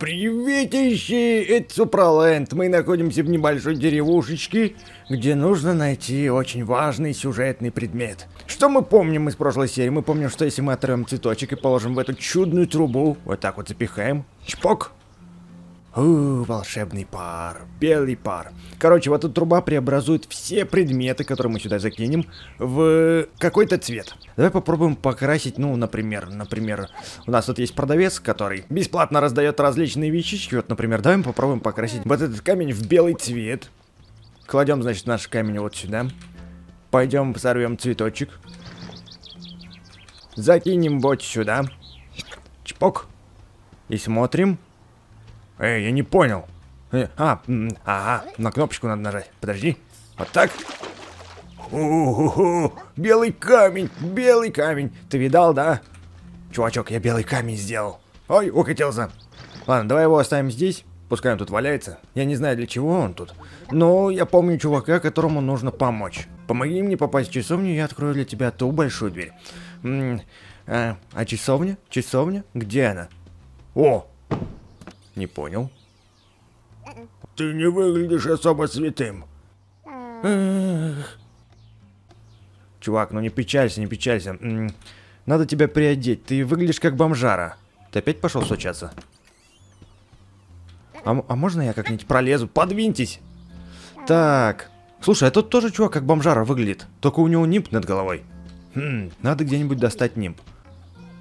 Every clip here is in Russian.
Приветище, это Суpraland. Мы находимся в небольшой деревушечке, где нужно найти очень важный сюжетный предмет. Что мы помним из прошлой серии? Мы помним, что если мы отрываем цветочек и положим в эту чудную трубу, вот так вот запихаем, чпок, у, волшебный пар, белый пар. Короче, вот эта труба преобразует все предметы, которые мы сюда закинем, в какой-то цвет. Давай попробуем покрасить, ну, например, например, у нас тут есть продавец, который бесплатно раздает различные вещички. Вот, например, давай попробуем покрасить вот этот камень в белый цвет. Кладем, значит, наш камень вот сюда. Пойдем сорвем цветочек. Закинем вот сюда. Чпок. И смотрим. Эй, я не понял. Э, а, ага, на кнопочку надо нажать. Подожди. Вот так. У-ху-ху, белый камень, белый камень. Ты видал, да? Чувачок, я белый камень сделал. Ой, укатился. Ладно, давай его оставим здесь. Пускай он тут валяется. Я не знаю, для чего он тут. Но я помню чувака, которому нужно помочь. Помоги мне попасть в часовню, я открою для тебя ту большую дверь. М -м а, а часовня? Часовня? Где она? О, не понял. Ты не выглядишь особо святым. Чувак, ну не печалься, не печалься. Надо тебя приодеть. Ты выглядишь как бомжара. Ты опять пошел стучаться? А, а можно я как-нибудь пролезу? Подвиньтесь! Так. Слушай, а тут тоже чувак как бомжара выглядит. Только у него нимб над головой. Хм, надо где-нибудь достать нимб.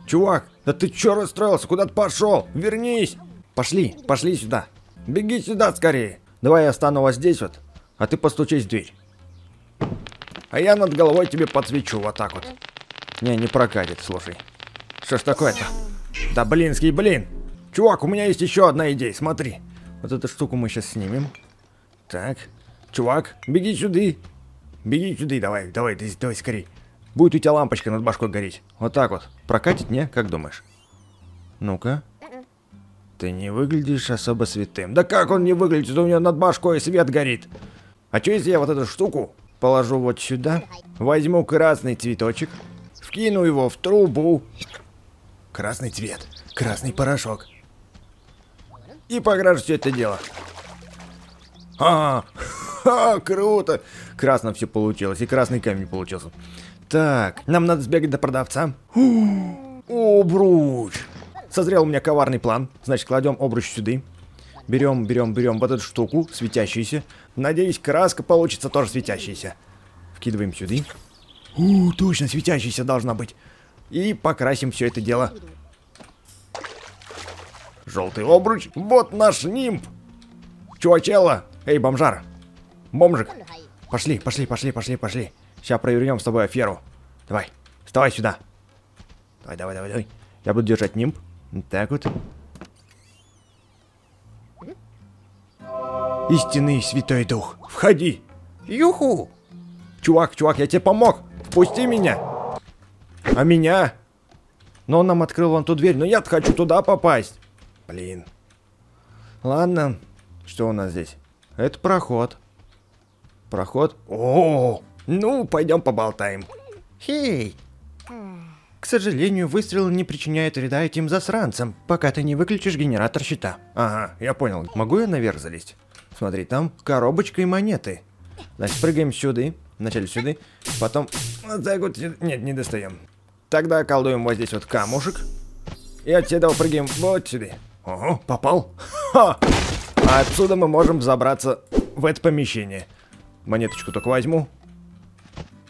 Чувак, да ты чё расстроился? Куда ты пошел? Вернись! Пошли, пошли сюда. Беги сюда скорее. Давай я остану вас здесь вот, а ты постучись в дверь. А я над головой тебе подсвечу вот так вот. Не, не прокатит, слушай. Что ж такое-то? Да блинский блин. Чувак, у меня есть еще одна идея, смотри. Вот эту штуку мы сейчас снимем. Так. Чувак, беги сюда. Беги сюда, давай, давай, давай, давай скорей. Будет у тебя лампочка над башкой гореть. Вот так вот. Прокатит, не? Как думаешь? Ну-ка. Ты не выглядишь особо святым. Да как он не выглядит? У него над башкой свет горит. А что если я вот эту штуку положу вот сюда? Возьму красный цветочек, вкину его в трубу. Красный цвет, красный порошок. И покрашу все это дело. А, ха, круто. Красно все получилось, и красный камень получился. Так, нам надо сбегать до продавца. О, бруч. Созрел у меня коварный план. Значит, кладем обруч сюда. Берем, берем, берем вот эту штуку, светящуюся. Надеюсь, краска получится тоже светящаяся. Вкидываем сюда. У, точно, светящаяся должна быть. И покрасим все это дело. Желтый обруч. Вот наш нимб. Чувачелла. Эй, бомжар. Бомжик. Пошли, пошли, пошли, пошли, пошли. Сейчас провернем с тобой аферу. Давай, вставай сюда. Давай, давай, давай, давай. Я буду держать нимб. Так вот. Истинный Святой Дух, входи. Юху. Чувак, чувак, я тебе помог. Впусти меня. А меня? Но он нам открыл вон ту дверь, но я хочу туда попасть. Блин. Ладно. Что у нас здесь? Это проход. Проход? О, ну, пойдем поболтаем. Хей, сожалению, выстрел не причиняет вреда этим засранцам, пока ты не выключишь генератор щита. Ага, я понял. Могу я наверх залезть? Смотри, там коробочка и монеты. Значит, прыгаем сюда. Вначале сюда, потом вот так вот. Нет, не достаем. Тогда колдуем вот здесь вот камушек. И отсюда прыгаем вот сюда. Ого, попал. Ха! А отсюда мы можем забраться в это помещение. Монеточку только возьму.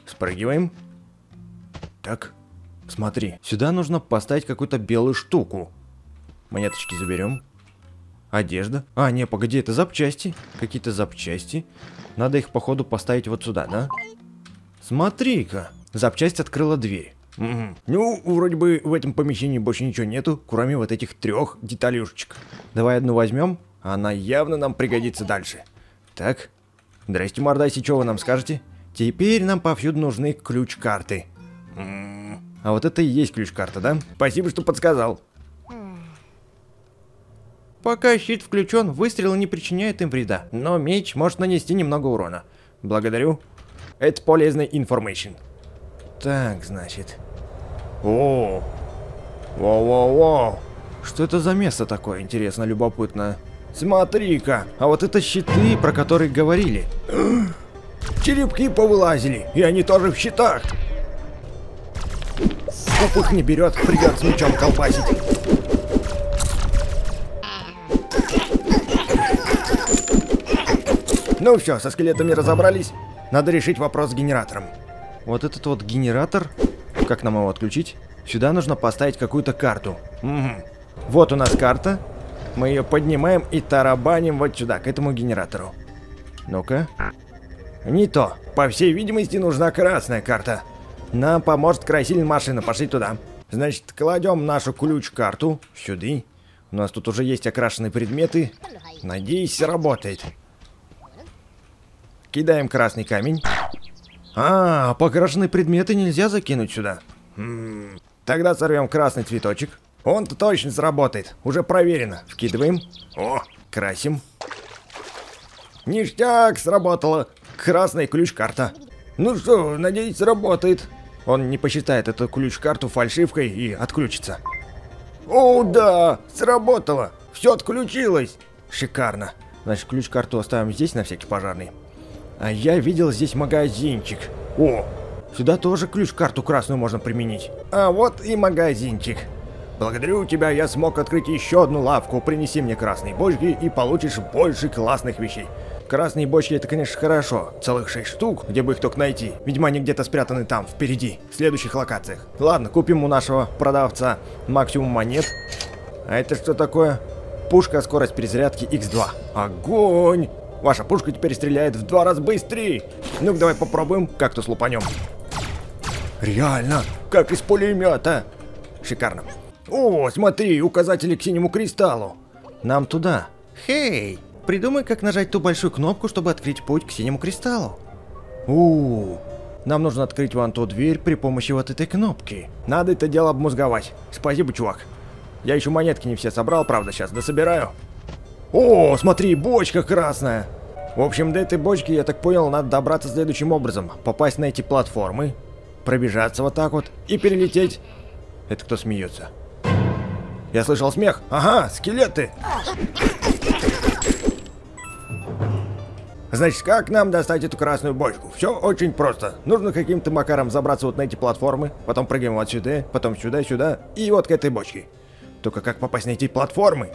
Спрыгиваем. Так, Смотри, сюда нужно поставить какую-то белую штуку. Монеточки заберем. Одежда. А, не, погоди, это запчасти. Какие-то запчасти. Надо их, походу, поставить вот сюда, да? Смотри-ка. Запчасть открыла дверь. Угу. Ну, вроде бы в этом помещении больше ничего нету, кроме вот этих трех деталюшечек. Давай одну возьмем. Она явно нам пригодится дальше. Так. Здрасте, мордайси, что вы нам скажете? Теперь нам повсюду нужны ключ-карты. А вот это и есть ключ-карта, да? Спасибо, что подсказал. Пока щит включен, выстрелы не причиняют им вреда, но меч может нанести немного урона. Благодарю. Это полезная информация. Так, значит. О, Воу-воу-воу. Что это за место такое, интересно, любопытно? Смотри-ка, а вот это щиты, про которые говорили. Черепки повылазили, и они тоже в щитах. Опых не берет, придется мечом колбасить. Ну все, со скелетами разобрались. Надо решить вопрос с генератором. Вот этот вот генератор, как нам его отключить? Сюда нужно поставить какую-то карту. Угу. Вот у нас карта. Мы ее поднимаем и тарабаним вот сюда, к этому генератору. Ну-ка. Не то. По всей видимости, нужна красная карта. Нам поможет красильная машина. Пошли туда. Значит, кладем нашу ключ-карту сюда. У нас тут уже есть окрашенные предметы. Надеюсь, работает. Кидаем красный камень. А, покрашенные предметы нельзя закинуть сюда. М -м, тогда сорвем красный цветочек. Он-то точно сработает. Уже проверено. Вкидываем. О, красим. Ништяк, сработало. Красный ключ-карта. Ну что, надеюсь, сработает. Он не посчитает эту ключ-карту фальшивкой и отключится. О, да, сработало. Все отключилось. Шикарно. Значит, ключ-карту оставим здесь на всякий пожарный. А я видел здесь магазинчик. О, сюда тоже ключ-карту красную можно применить. А вот и магазинчик. Благодарю тебя, я смог открыть еще одну лавку. Принеси мне красные бочки и получишь больше классных вещей. Красные бочки это, конечно, хорошо. Целых шесть штук, где бы их только найти. Видимо, они где-то спрятаны там, впереди, в следующих локациях. Ладно, купим у нашего продавца максимум монет. А это что такое? Пушка, скорость перезарядки X2. Огонь! Ваша пушка теперь стреляет в два раза быстрее. Ну-ка, давай попробуем, как то слупанем. Реально, как из пулемета. Шикарно. О, смотри, указатели к синему кристаллу. Нам туда. Хей, придумай, как нажать ту большую кнопку, чтобы открыть путь к синему кристаллу. У, -у, -у. нам нужно открыть вон ту дверь при помощи вот этой кнопки. Надо это дело обмозговать. Спасибо, чувак. Я еще монетки не все собрал, правда, сейчас дособираю. О, смотри, бочка красная. В общем, до этой бочки, я так понял, надо добраться следующим образом. Попасть на эти платформы, пробежаться вот так вот и перелететь. Это кто смеется? Я слышал смех. Ага, скелеты. Значит, как нам достать эту красную бочку? Все очень просто. Нужно каким-то макаром забраться вот на эти платформы, потом прыгаем вот сюда, потом сюда, сюда, и вот к этой бочке. Только как попасть на эти платформы?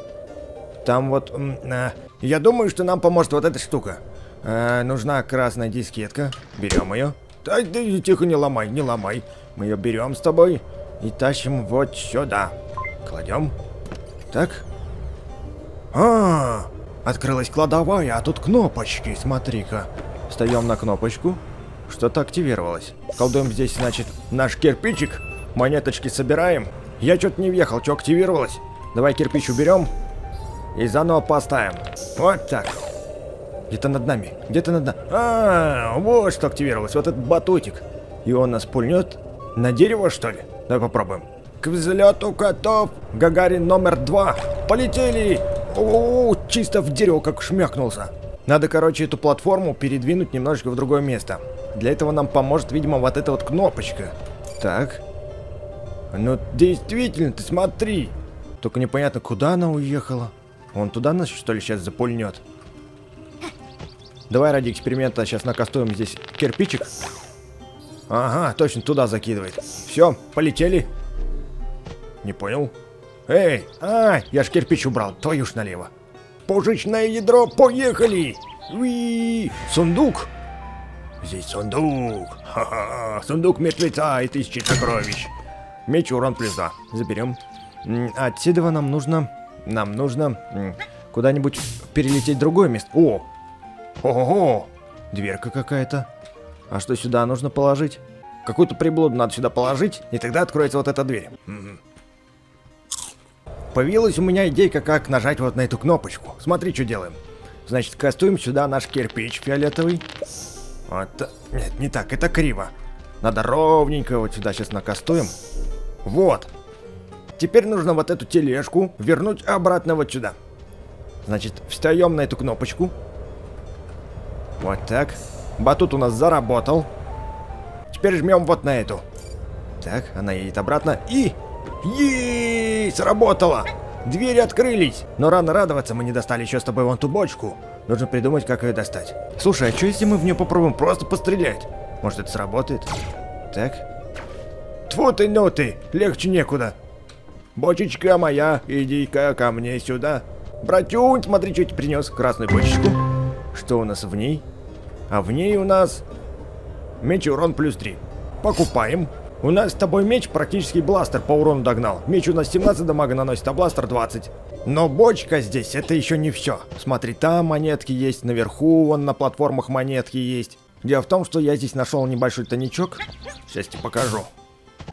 Там вот... Э, я думаю, что нам поможет вот эта штука. Э, нужна красная дискетка. Берем ее. Да, да, тихо, не ломай, не ломай. Мы ее берем с тобой и тащим вот сюда. Кладем. Так. А, -а, -а открылась кладовая, а тут кнопочки, смотри-ка. Встаем на кнопочку. Что-то активировалось. Колдуем здесь, значит, наш кирпичик. Монеточки собираем. Я что-то не въехал, что активировалось? Давай кирпич уберем. И заново поставим. Вот так. Где-то над нами. Где-то над нами. А, -а, а, вот что активировалось. Вот этот батутик. И он нас пульнет на дерево, что ли? Давай попробуем. К взлету котов. Гагарин номер два. Полетели. О, чисто в дерево как шмякнулся. Надо, короче, эту платформу передвинуть немножечко в другое место. Для этого нам поможет, видимо, вот эта вот кнопочка. Так. Ну, действительно, ты смотри. Только непонятно, куда она уехала. Он туда нас, что ли, сейчас запульнет? Давай ради эксперимента сейчас накастуем здесь кирпичик. Ага, точно, туда закидывает. Все, полетели. Не понял. Эй, а, я ж кирпич убрал, твою ж налево. Пушечное ядро, поехали! Уи, сундук. Здесь сундук. Ха-ха, сундук мертвеца и тысячи сокровищ. Меч урон плюс 2. Заберем. Отсюда нам нужно нам нужно куда-нибудь перелететь в другое место. О! Ого! Дверка какая-то. А что сюда нужно положить? Какую-то приблуду надо сюда положить, и тогда откроется вот эта дверь. Появилась у меня идейка, как нажать вот на эту кнопочку. Смотри, что делаем. Значит, кастуем сюда наш кирпич фиолетовый. Вот. Нет, не так, это криво. Надо ровненько вот сюда сейчас накастуем. Вот. Теперь нужно вот эту тележку вернуть обратно вот сюда. Значит, встаем на эту кнопочку. Вот так. Батут у нас заработал. Теперь жмем вот на эту. Так, она едет обратно. И Есть, сработало! Двери открылись! Но рано радоваться, мы не достали еще с тобой вон ту бочку. Нужно придумать, как ее достать. Слушай, а что если мы в нее попробуем просто пострелять? Может это сработает? Так. Тьфу ты, ну ты, легче некуда. Бочечка моя, иди-ка ко мне сюда. Братюнь, смотри, что тебе принес. Красную бочечку. Что у нас в ней? А в ней у нас меч урон плюс 3. Покупаем. У нас с тобой меч практически бластер по урону догнал. Меч у нас 17 дамага наносит, а бластер 20. Но бочка здесь это еще не все. Смотри, там монетки есть, наверху вон на платформах монетки есть. Дело в том, что я здесь нашел небольшой тайничок. Сейчас тебе покажу.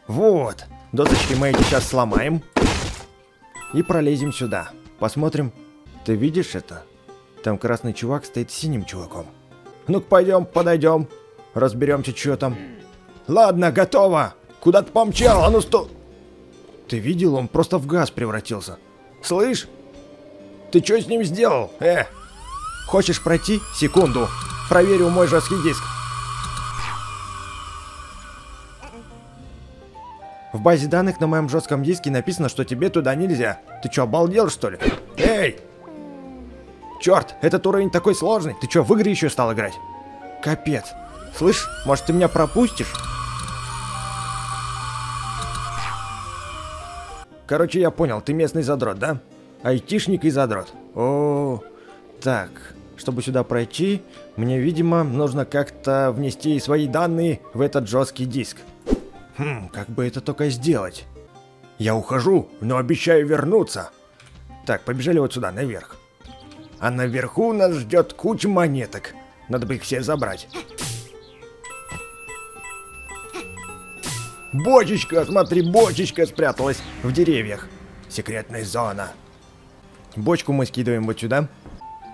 Вот. Досочки мы эти сейчас сломаем. И пролезем сюда. Посмотрим. Ты видишь это? Там красный чувак стоит с синим чуваком. Ну-ка пойдем, подойдем. Разберемся, что там. Ладно, готово. Куда ты помчал? А ну сто... Ты видел? Он просто в газ превратился. Слышь? Ты что с ним сделал? Э, хочешь пройти? Секунду. Проверю мой жесткий диск. В базе данных на моем жестком диске написано, что тебе туда нельзя. Ты что, обалдел что ли? Эй! Черт, этот уровень такой сложный. Ты что, в игры еще стал играть? Капец. Слышь, может ты меня пропустишь? Короче, я понял, ты местный задрот, да? Айтишник и задрот. О, так, чтобы сюда пройти, мне, видимо, нужно как-то внести свои данные в этот жесткий диск. Хм, как бы это только сделать? Я ухожу, но обещаю вернуться. Так, побежали вот сюда, наверх. А наверху нас ждет куча монеток. Надо бы их все забрать. Бочечка, смотри, бочечка спряталась в деревьях. Секретная зона. Бочку мы скидываем вот сюда.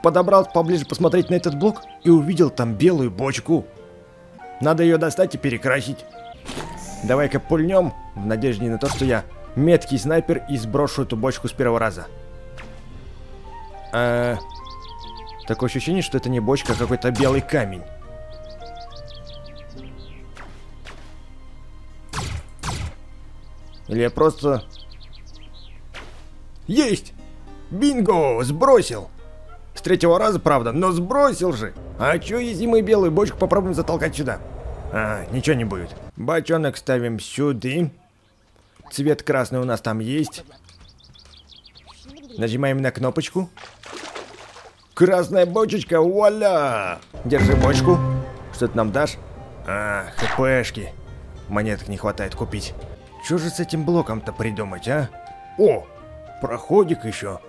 Подобрал поближе посмотреть на этот блок и увидел там белую бочку. Надо ее достать и перекрасить. Давай-ка пульнем, в надежде на то, что я меткий снайпер и сброшу эту бочку с первого раза. А... Такое ощущение, что это не бочка, а какой-то белый камень. Или я просто... Есть! Бинго! Сбросил! С третьего раза, правда, но сбросил же! А чё, если мы белую бочку попробуем затолкать сюда? А, ничего не будет. Бочонок ставим сюда. Цвет красный у нас там есть. Нажимаем на кнопочку. Красная бочечка, вуаля! Держи бочку. Что ты нам дашь? А, хпшки. Монеток не хватает купить. Что же с этим блоком-то придумать, а? О, проходик еще.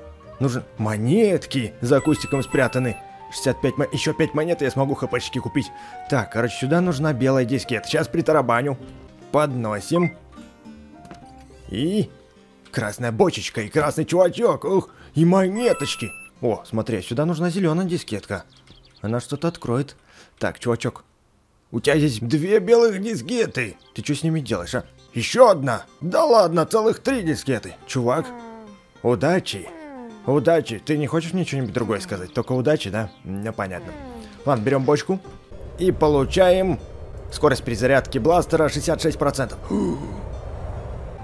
Нужен монетки за кустиком спрятаны. 65 монет. Еще 5 монет, и я смогу хпчки купить. Так, короче, сюда нужна белая дискет. Сейчас притарабаню. Подносим. И... Красная бочечка и красный чувачок. Ух, и монеточки. О, смотри, сюда нужна зеленая дискетка. Она что-то откроет. Так, чувачок. У тебя здесь две белых дискеты. Ты что с ними делаешь, а? Еще одна? Да ладно, целых три дискеты. Чувак, удачи. Удачи. Ты не хочешь мне что-нибудь другое сказать? Только удачи, да? Ну, понятно. Ладно, берем бочку. И получаем скорость перезарядки бластера 66%.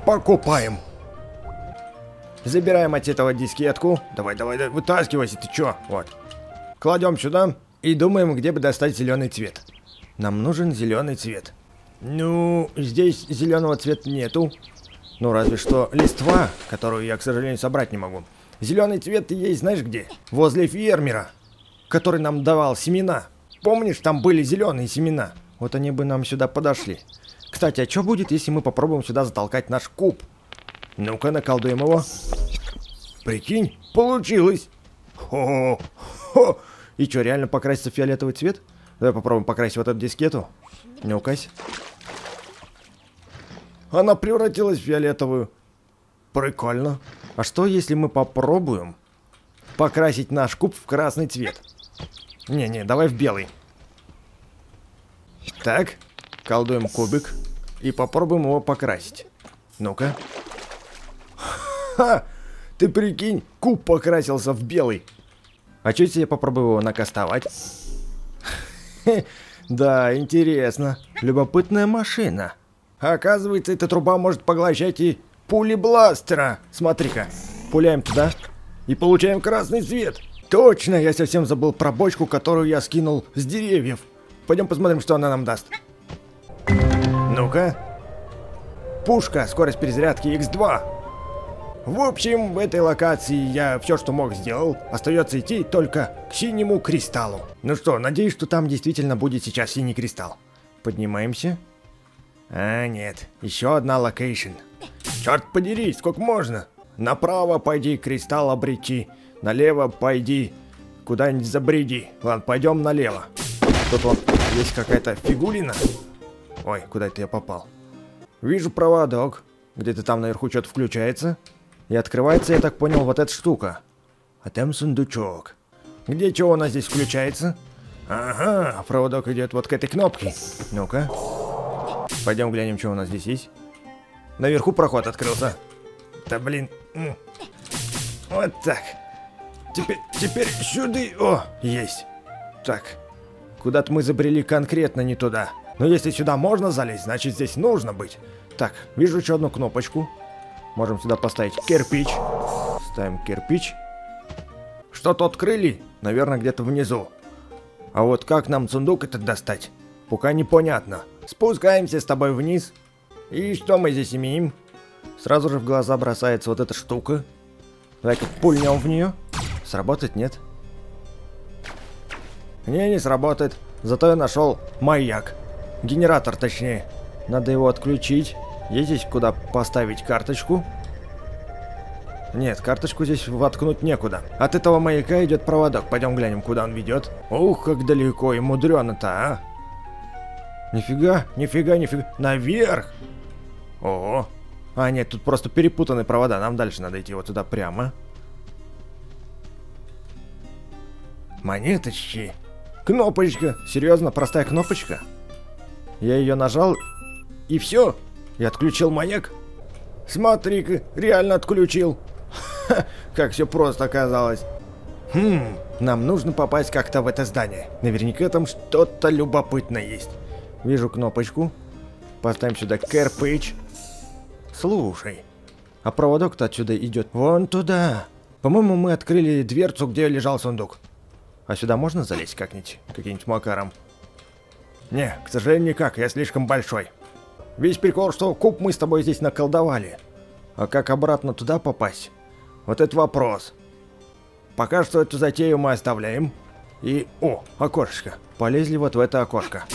Покупаем. Забираем от этого дискетку. Давай, давай, давай, вытаскивайся, ты чё? Вот. Кладем сюда и думаем, где бы достать зеленый цвет. Нам нужен зеленый цвет. Ну, здесь зеленого цвета нету. Ну, разве что листва, которую я, к сожалению, собрать не могу. Зеленый цвет есть, знаешь где? Возле фермера, который нам давал семена. Помнишь, там были зеленые семена? Вот они бы нам сюда подошли. Кстати, а что будет, если мы попробуем сюда затолкать наш куб? Ну-ка, наколдуем его. Прикинь, получилось. Хо-хо-хо. И что, реально покрасится фиолетовый цвет? Давай попробуем покрасить вот эту дискету. Ну-кась. Она превратилась в фиолетовую. Прикольно. А что, если мы попробуем покрасить наш куб в красный цвет? Не-не, давай в белый. Так, колдуем кубик и попробуем его покрасить. Ну-ка. Ха! Ты прикинь, куб покрасился в белый. А если я попробую его накастовать? Да, интересно. Любопытная машина. Оказывается, эта труба может поглощать и пули бластера. Смотри-ка, пуляем туда и получаем красный свет. Точно, я совсем забыл про бочку, которую я скинул с деревьев. Пойдем посмотрим, что она нам даст. Ну-ка. Пушка, скорость перезарядки X2. В общем, в этой локации я все, что мог, сделал. Остается идти только к синему кристаллу. Ну что, надеюсь, что там действительно будет сейчас синий кристалл. Поднимаемся. А, нет, еще одна location. Черт подери, сколько можно? Направо пойди, кристалл обрети. Налево пойди, куда-нибудь забреди. Ладно, пойдем налево. Тут вот есть какая-то фигулина. Ой, куда это я попал? Вижу проводок. Где-то там наверху что-то включается. И открывается, я так понял, вот эта штука. А там сундучок. Где что у нас здесь включается? Ага, проводок идет вот к этой кнопке. Ну-ка. Пойдем глянем, что у нас здесь есть. Наверху проход открылся. Да блин. Вот так. Теперь, теперь сюда. О, есть. Так. Куда-то мы забрели конкретно не туда. Но если сюда можно залезть, значит здесь нужно быть. Так, вижу еще одну кнопочку. Можем сюда поставить кирпич. Ставим кирпич. Что-то открыли? Наверное, где-то внизу. А вот как нам сундук этот достать? Пока непонятно. Спускаемся с тобой вниз. И что мы здесь имеем? Сразу же в глаза бросается вот эта штука. Давай-ка пульнем в нее. Сработает, нет? Не, не сработает. Зато я нашел маяк. Генератор, точнее. Надо его отключить. Есть здесь куда поставить карточку? Нет, карточку здесь воткнуть некуда. От этого маяка идет проводок. Пойдем глянем, куда он ведет. Ух, как далеко и мудрено-то, а! Нифига, нифига, нифига. Наверх! О, а нет, тут просто перепутаны провода. Нам дальше надо идти вот туда прямо. Монеточки. Кнопочка. Серьезно, простая кнопочка? Я ее нажал, и все. И отключил маяк. Смотри-ка, реально отключил. Ха, как все просто оказалось. Хм, нам нужно попасть как-то в это здание. Наверняка там что-то любопытное есть. Вижу кнопочку. Поставим сюда кирпич. Слушай, а проводок-то отсюда идет вон туда. По-моему, мы открыли дверцу, где лежал сундук. А сюда можно залезть как-нибудь? Каким-нибудь макаром? Не, к сожалению, никак, я слишком большой. Весь прикол, что куб мы с тобой здесь наколдовали. А как обратно туда попасть? Вот это вопрос. Пока что эту затею мы оставляем. И... О, окошечко. Полезли вот в это окошко.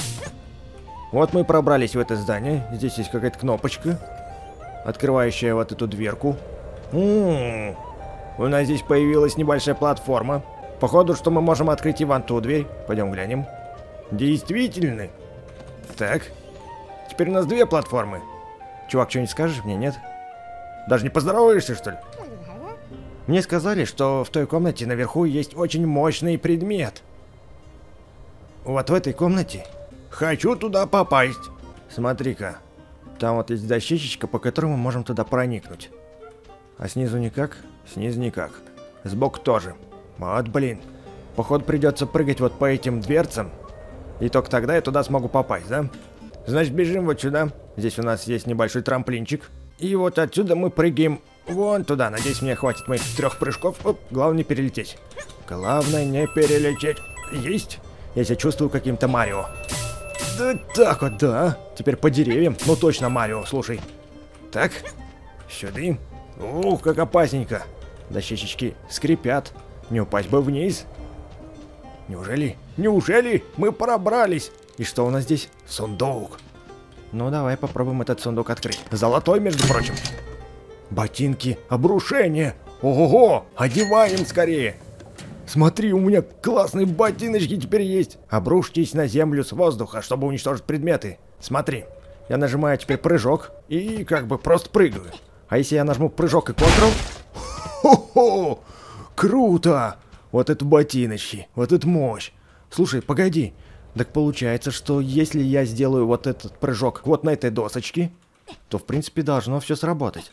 Вот мы пробрались в это здание. Здесь есть какая-то кнопочка, открывающая вот эту дверку. Ммм, у нас здесь появилась небольшая платформа. Походу, что мы можем открыть и вон ту дверь. Пойдем глянем. Действительно. Так. Теперь у нас две платформы. Чувак, что-нибудь скажешь мне, нет? Даже не поздороваешься, что ли? Мне сказали, что в той комнате наверху есть очень мощный предмет. Вот в этой комнате Хочу туда попасть. Смотри-ка. Там вот есть дощечечка, по которой мы можем туда проникнуть. А снизу никак? Снизу никак. Сбоку тоже. Вот блин. Походу придется прыгать вот по этим дверцам. И только тогда я туда смогу попасть, да? Значит, бежим вот сюда. Здесь у нас есть небольшой трамплинчик. И вот отсюда мы прыгаем вон туда. Надеюсь, мне хватит моих трех прыжков. Оп, главное не перелететь. Главное не перелететь. Есть? Я себя чувствую каким-то Марио. Да так вот, да. Теперь по деревьям. Ну точно, Марио, слушай. Так, сюда. Ух, как опасненько. Дощечки скрипят. Не упасть бы вниз. Неужели? Неужели мы пробрались? И что у нас здесь? Сундук. Ну, давай попробуем этот сундук открыть. Золотой, между прочим. Ботинки, обрушение. Ого-го, одеваем скорее. Смотри, у меня классные ботиночки теперь есть. Обрушьтесь на землю с воздуха, чтобы уничтожить предметы. Смотри, я нажимаю теперь прыжок и как бы просто прыгаю. А если я нажму прыжок и контрол? Хо-хо! Круто! Вот это ботиночки, вот это мощь. Слушай, погоди. Так получается, что если я сделаю вот этот прыжок вот на этой досочке, то в принципе должно все сработать.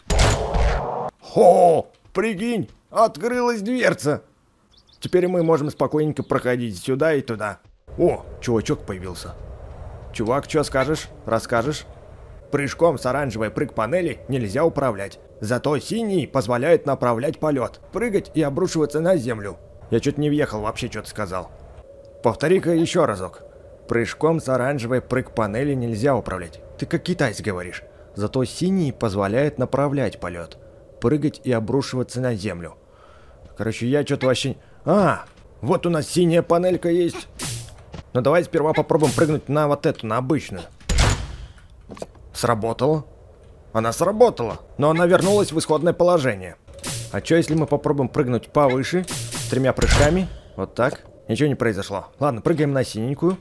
Хо! Прикинь, открылась дверца. Теперь мы можем спокойненько проходить сюда и туда. О, чувачок появился. Чувак, что скажешь? Расскажешь? Прыжком с оранжевой прыг-панели нельзя управлять. Зато синий позволяет направлять полет, прыгать и обрушиваться на землю. Я чуть не въехал, вообще что-то сказал. Повтори-ка еще разок. Прыжком с оранжевой прыг-панели нельзя управлять. Ты как китайец говоришь. Зато синий позволяет направлять полет, прыгать и обрушиваться на землю. Короче, я что-то вообще... А, вот у нас синяя панелька есть. Но давай сперва попробуем прыгнуть на вот эту, на обычную. Сработало. Она сработала, но она вернулась в исходное положение. А что если мы попробуем прыгнуть повыше, с тремя прыжками? Вот так. Ничего не произошло. Ладно, прыгаем на синенькую.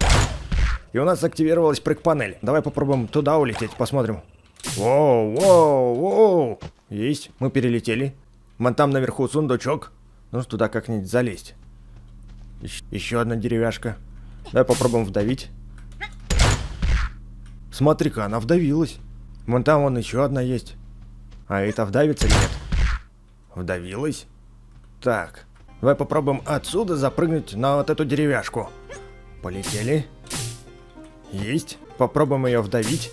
И у нас активировалась прыг-панель. Давай попробуем туда улететь, посмотрим. Воу, воу, воу. Есть, мы перелетели. Вон там наверху сундучок. Нужно туда как-нибудь залезть. Еще, еще одна деревяшка. Давай попробуем вдавить. Смотри-ка, она вдавилась. Вон там вон еще одна есть. А это вдавится или нет? Вдавилась. Так, давай попробуем отсюда запрыгнуть на вот эту деревяшку. Полетели. Есть. Попробуем ее вдавить.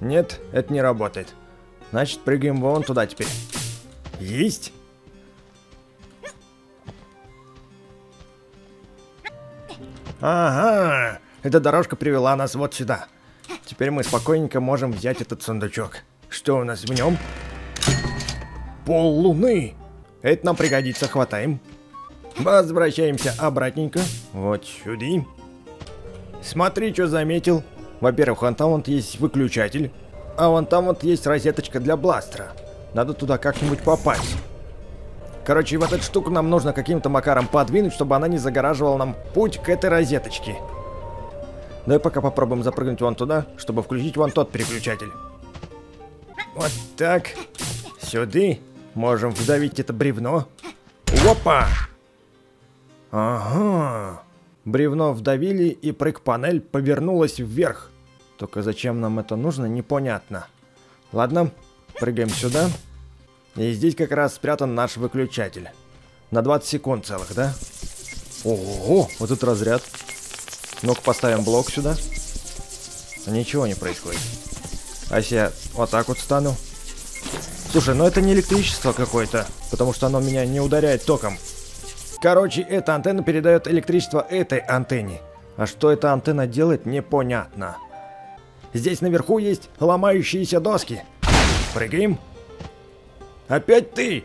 Нет, это не работает. Значит, прыгаем вон туда теперь. Есть. Ага, эта дорожка привела нас вот сюда. Теперь мы спокойненько можем взять этот сундучок. Что у нас в нем? Пол луны. Это нам пригодится, хватаем. Возвращаемся обратненько. Вот сюда. Смотри, что заметил. Во-первых, вон там вот есть выключатель. А вон там вот есть розеточка для бластера. Надо туда как-нибудь попасть. Короче, вот эту штуку нам нужно каким-то макаром подвинуть, чтобы она не загораживала нам путь к этой розеточке. Давай пока попробуем запрыгнуть вон туда, чтобы включить вон тот переключатель. Вот так. Сюда. Можем вдавить это бревно. Опа! Ага. Бревно вдавили, и прыг-панель повернулась вверх. Только зачем нам это нужно, непонятно. Ладно, прыгаем сюда. И здесь как раз спрятан наш выключатель. На 20 секунд целых, да? Ого, вот этот разряд. Ну-ка поставим блок сюда. Ничего не происходит. А если я вот так вот стану? Слушай, ну это не электричество какое-то, потому что оно меня не ударяет током. Короче, эта антенна передает электричество этой антенне. А что эта антенна делает, непонятно. Здесь наверху есть ломающиеся доски. Прыгаем. Опять ты?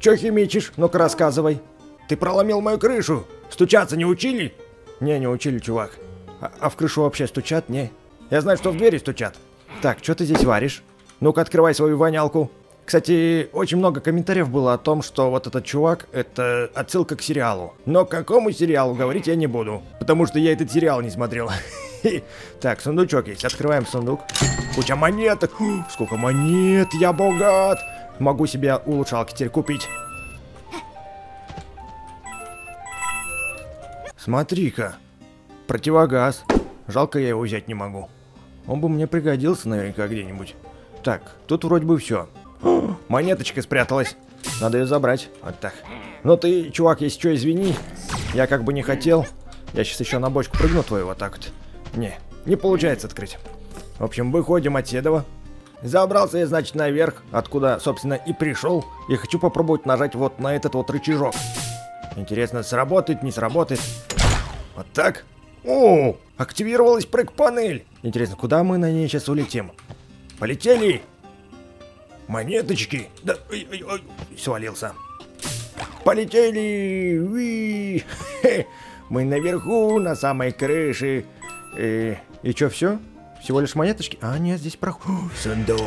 Чё химичишь? Ну-ка рассказывай. Ты проломил мою крышу. Стучаться не учили? Не, не учили, чувак. А, а в крышу вообще стучат? Не. Я знаю, что в двери стучат. Так, что ты здесь варишь? Ну-ка, открывай свою вонялку. Кстати, очень много комментариев было о том, что вот этот чувак — это отсылка к сериалу. Но к какому сериалу говорить я не буду, потому что я этот сериал не смотрел. Так, сундучок есть. Открываем сундук. Куча монеток. Сколько монет, я богат. Могу себе улучшалки теперь купить. Смотри-ка. Противогаз. Жалко, я его взять не могу. Он бы мне пригодился наверняка где-нибудь. Так, тут вроде бы все. Монеточка спряталась. Надо ее забрать. Вот так. Ну ты, чувак, если что, извини. Я как бы не хотел. Я сейчас еще на бочку прыгну твою вот так вот. Не, не получается открыть. В общем, выходим от Седова. Забрался я, значит, наверх, откуда, собственно, и пришел. И хочу попробовать нажать вот на этот вот рычажок. Интересно, сработает, не сработает. Вот так. О, активировалась прыг-панель. Интересно, куда мы на ней сейчас улетим? Полетели! Монеточки! Да, ой, ой, ой, свалился. Полетели! Уи! Мы наверху, на самой крыше. И, и что, все? Всего лишь монеточки? А, нет, здесь проход. Сундук.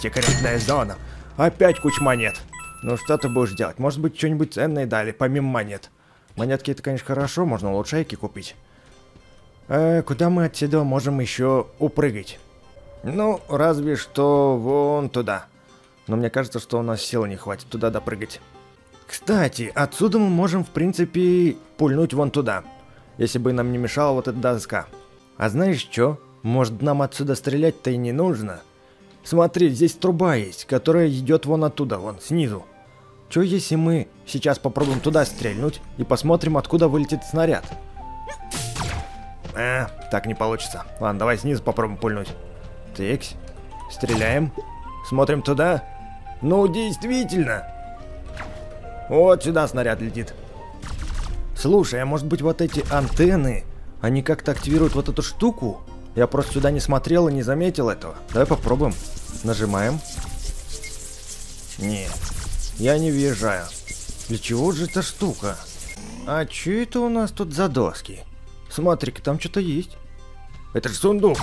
Секретная зона. Опять куча монет. Ну что ты будешь делать? Может быть, что-нибудь ценное дали, помимо монет. Монетки это, конечно, хорошо, можно улучшайки купить. Э, куда мы отсюда можем еще упрыгать? Ну, разве что вон туда. Но мне кажется, что у нас сил не хватит туда допрыгать. Кстати, отсюда мы можем, в принципе, пульнуть вон туда. Если бы нам не мешала вот эта доска. А знаешь что? Может нам отсюда стрелять-то и не нужно? Смотри, здесь труба есть, которая идет вон оттуда, вон, снизу. Что если мы сейчас попробуем туда стрельнуть и посмотрим, откуда вылетит снаряд? Э, так не получится. Ладно, давай снизу попробуем пульнуть. Текс. Стреляем. Смотрим туда. Ну, действительно. Вот сюда снаряд летит. Слушай, а может быть вот эти антенны, они как-то активируют вот эту штуку? Я просто сюда не смотрел и не заметил этого. Давай попробуем. Нажимаем. Нет, я не въезжаю. Для чего же эта штука? А что это у нас тут за доски? Смотри-ка, там что-то есть. Это же сундук.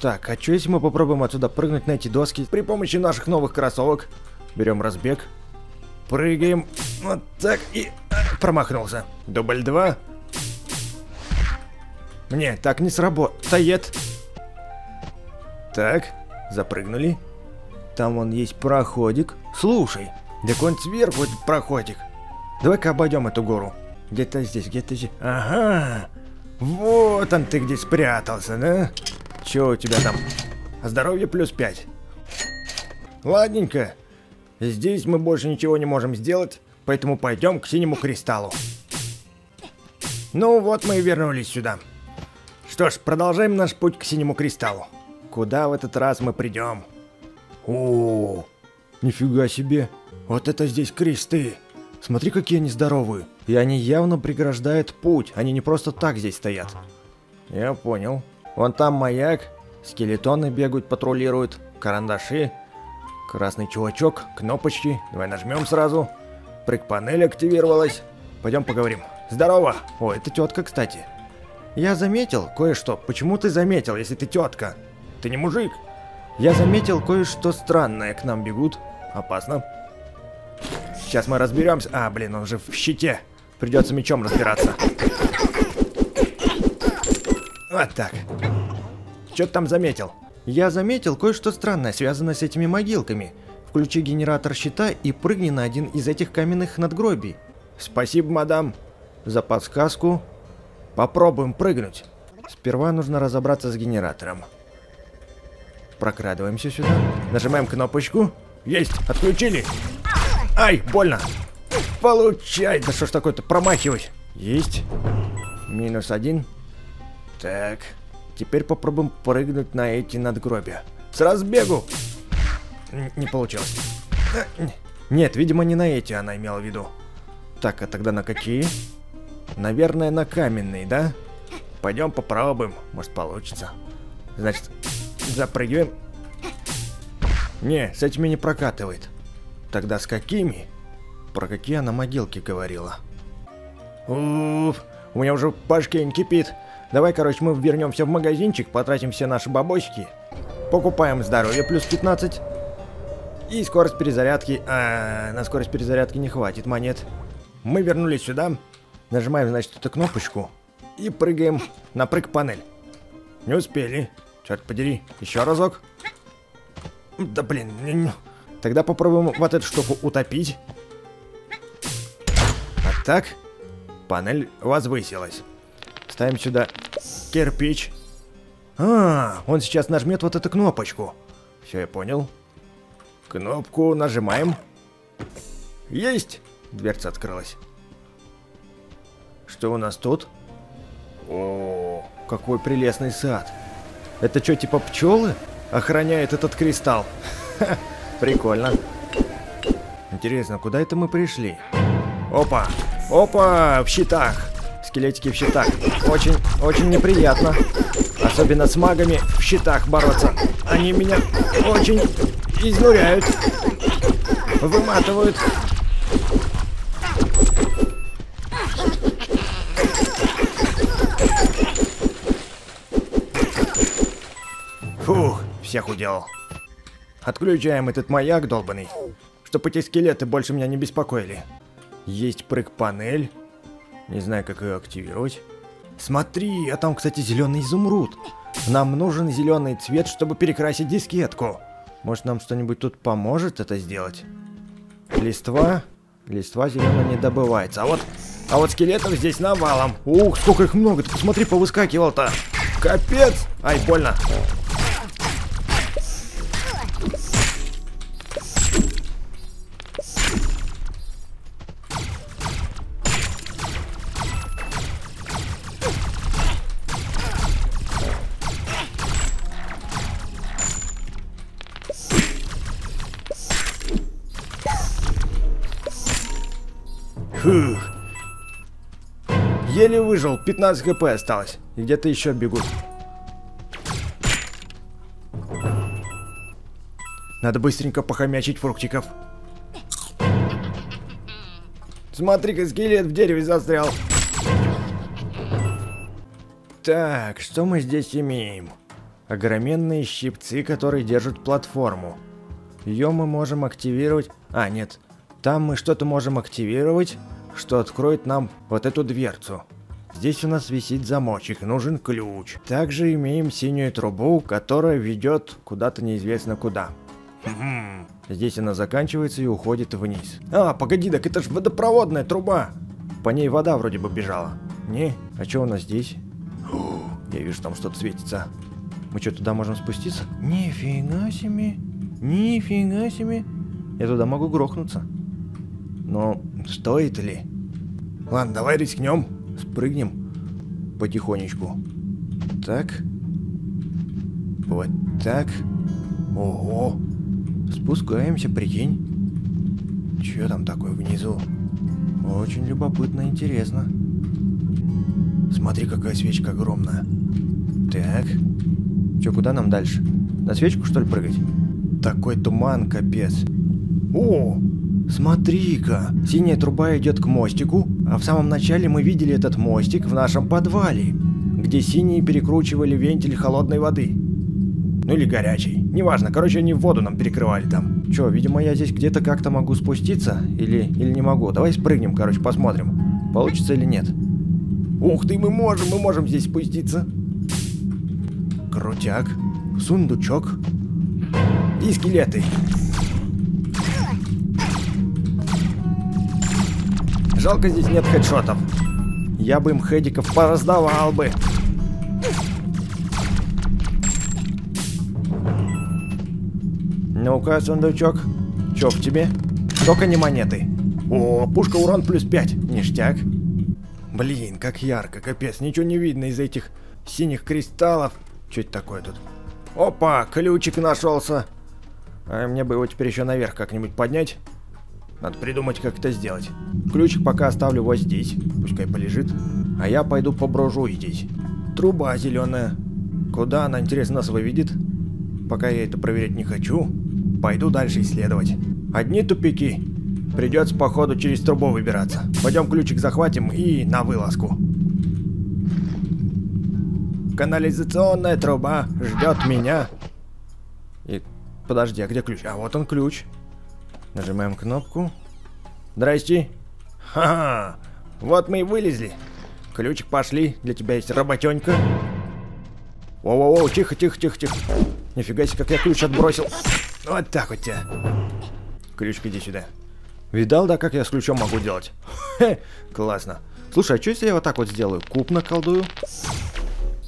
Так, а что если мы попробуем отсюда прыгнуть на эти доски при помощи наших новых кроссовок? Берем разбег. Прыгаем. Вот так и... Промахнулся. Дубль 2. Не, так не сработает. Так, запрыгнули. Там вон есть проходик. Слушай, так он сверху этот проходик. Давай-ка обойдем эту гору. Где-то здесь, где-то здесь. Ага. Вот он ты где спрятался, да? Че у тебя там? Здоровье плюс 5. Ладненько. Здесь мы больше ничего не можем сделать, поэтому пойдем к синему кристаллу. Ну вот мы и вернулись сюда. Что ж, продолжаем наш путь к синему кристаллу. Куда в этот раз мы придем? О, нифига себе. Вот это здесь кресты. Смотри, какие они здоровые. И они явно преграждают путь. Они не просто так здесь стоят. Я понял. Вон там маяк. Скелетоны бегают, патрулируют. Карандаши. Красный чувачок. Кнопочки. Давай нажмем сразу. Прыг-панель активировалась. Пойдем поговорим. Здорово. О, это тетка, кстати. Я заметил кое-что. Почему ты заметил, если ты тетка? Ты не мужик. Я заметил кое-что странное. К нам бегут. Опасно. Сейчас мы разберемся. А, блин, он же в щите. Придется мечом разбираться. Вот так. Что ты там заметил? Я заметил кое-что странное, связанное с этими могилками. Включи генератор щита и прыгни на один из этих каменных надгробий. Спасибо, мадам, за подсказку. Попробуем прыгнуть. Сперва нужно разобраться с генератором. Прокрадываемся сюда. Нажимаем кнопочку. Есть, отключили. Ай, больно. Получай. Да что ж такое-то, промахивать. Есть. Минус один. Так. Теперь попробуем прыгнуть на эти надгробия. С разбегу. Не получилось. Э, Нет, видимо, не на эти она имела в виду. Так, а тогда на какие? Наверное, на каменные, да? Пойдем попробуем, может получится. Значит, запрыгиваем. Не, с этими не прокатывает. Тогда с какими? Про какие она могилки говорила? Уф, у меня уже башкень кипит. Давай, короче, мы вернемся в магазинчик, потратим все наши бабосики. Покупаем здоровье плюс 15. И скорость перезарядки. А, на скорость перезарядки не хватит монет. Мы вернулись сюда. Нажимаем, значит, эту кнопочку. И прыгаем на прыг-панель. Не успели. Черт подери. Еще разок. Да блин. Тогда попробуем вот эту штуку утопить. Вот так. Панель возвысилась. Ставим сюда кирпич. А, он сейчас нажмет вот эту кнопочку. Все, я понял. Кнопку нажимаем. Есть! Дверца открылась. Что у нас тут? О, какой прелестный сад. Это что, типа пчелы? Охраняет этот кристалл. Прикольно. Интересно, куда это мы пришли? Опа! Опа! В щитах! Скелетики в щитах. Очень, очень неприятно. Особенно с магами в щитах бороться. Они меня очень изнуряют. Выматывают. Всех уделал. Отключаем этот маяк долбанный, чтобы эти скелеты больше меня не беспокоили. Есть прыг-панель. Не знаю, как ее активировать. Смотри, а там, кстати, зеленый изумруд. Нам нужен зеленый цвет, чтобы перекрасить дискетку. Может, нам что-нибудь тут поможет это сделать? Листва. Листва зеленая не добывается. А вот, а вот скелетов здесь навалом. Ух, сколько их много. Ты посмотри, повыскакивал-то. Капец. Ай, больно. Еле выжил, 15 хп осталось. И где-то еще бегут. Надо быстренько похомячить фруктиков. Смотри-ка, скелет в дереве застрял. Так, что мы здесь имеем? Огроменные щипцы, которые держат платформу. Ее мы можем активировать... А, нет. Там мы что-то можем активировать, что откроет нам вот эту дверцу. Здесь у нас висит замочек, нужен ключ. Также имеем синюю трубу, которая ведет куда-то неизвестно куда. Здесь она заканчивается и уходит вниз. А, погоди, так это ж водопроводная труба. По ней вода вроде бы бежала. Не, а что у нас здесь? Я вижу, там что-то светится. Мы что, туда можем спуститься? Нифига себе. Нифига себе. Я туда могу грохнуться. Но стоит ли? Ладно, давай рискнем. Спрыгнем потихонечку. Так. Вот так. Ого. Спускаемся, прикинь. Че там такое внизу? Очень любопытно, интересно. Смотри, какая свечка огромная. Так. Че, куда нам дальше? На свечку, что ли, прыгать? Такой туман, капец. О, смотри-ка. Синяя труба идет к мостику, а в самом начале мы видели этот мостик в нашем подвале, где синие перекручивали вентиль холодной воды. Ну или горячей. Неважно, короче, они воду нам перекрывали там. Че, видимо, я здесь где-то как-то могу спуститься? Или, или не могу? Давай спрыгнем, короче, посмотрим. Получится или нет. Ух ты, мы можем, мы можем здесь спуститься. Крутяк. Сундучок. И скелеты. Жалко здесь нет хедшотов. Я бы им хедиков пораздавал бы. Ну-ка, сундучок. Чё в тебе? Только не монеты. О, пушка урон плюс 5. Ништяк. Блин, как ярко, капец. Ничего не видно из этих синих кристаллов. Что это такое тут? Опа, ключик нашелся. А мне бы его теперь еще наверх как-нибудь поднять. Надо придумать, как это сделать. Ключик пока оставлю вот здесь. Пускай полежит. А я пойду поброжу здесь. Труба зеленая. Куда она, интересно, нас выведет? Пока я это проверять не хочу. Пойду дальше исследовать. Одни тупики. Придется, походу, через трубу выбираться. Пойдем ключик захватим и на вылазку. Канализационная труба ждет меня. И подожди, а где ключ? А вот он ключ. Нажимаем кнопку. Здрасте. Ха-ха. Вот мы и вылезли. Ключик пошли. Для тебя есть работенька. Воу-воу-воу, тихо, тихо, тихо, тихо. Нифига себе, как я ключ отбросил. Вот так вот тебя. Ключик, иди сюда. Видал, да, как я с ключом могу делать? Хе, классно. Слушай, а что если я вот так вот сделаю? Куб наколдую?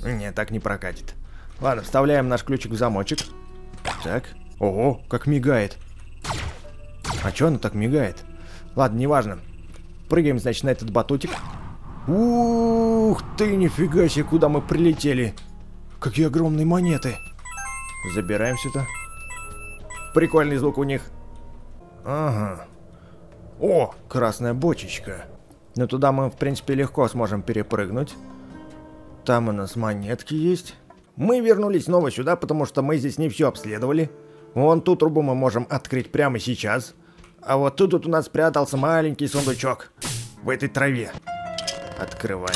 Нет, так не прокатит. Ладно, вставляем наш ключик в замочек. Так. Ого, как мигает. А чё оно так мигает? Ладно, неважно. Прыгаем, значит, на этот батутик. Ух ты, нифига себе, куда мы прилетели. Какие огромные монеты. Забираем сюда. Прикольный звук у них. Ага. О, красная бочечка. Но туда мы, в принципе, легко сможем перепрыгнуть. Там у нас монетки есть. Мы вернулись снова сюда, потому что мы здесь не все обследовали. Вон ту трубу мы можем открыть прямо сейчас. А вот тут вот у нас спрятался маленький сундучок. В этой траве. Открываем.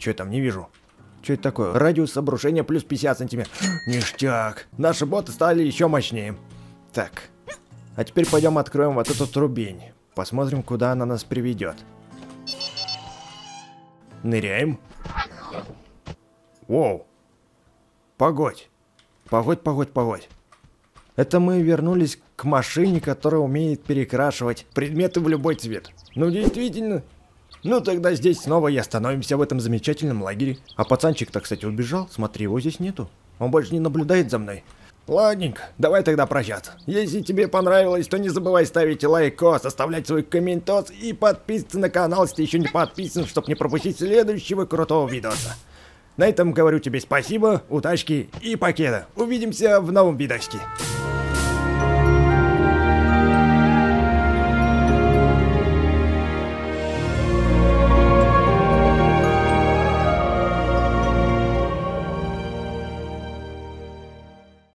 Я там не вижу? Что это такое? Радиус обрушения плюс 50 сантиметров. Ништяк. Наши боты стали еще мощнее. Так. А теперь пойдем откроем вот эту трубень. Посмотрим, куда она нас приведет. Ныряем. Воу. Погодь. Погодь, погодь, погодь. Это мы вернулись машине, которая умеет перекрашивать предметы в любой цвет. Ну, действительно. Ну, тогда здесь снова и остановимся в этом замечательном лагере. А пацанчик-то, кстати, убежал. Смотри, его здесь нету. Он больше не наблюдает за мной. Ладненько, давай тогда прощаться. Если тебе понравилось, то не забывай ставить лайкос, оставлять свой комментос и подписываться на канал, если еще не подписан, чтобы не пропустить следующего крутого видоса. На этом говорю тебе спасибо, удачки и покеда. Увидимся в новом видосике.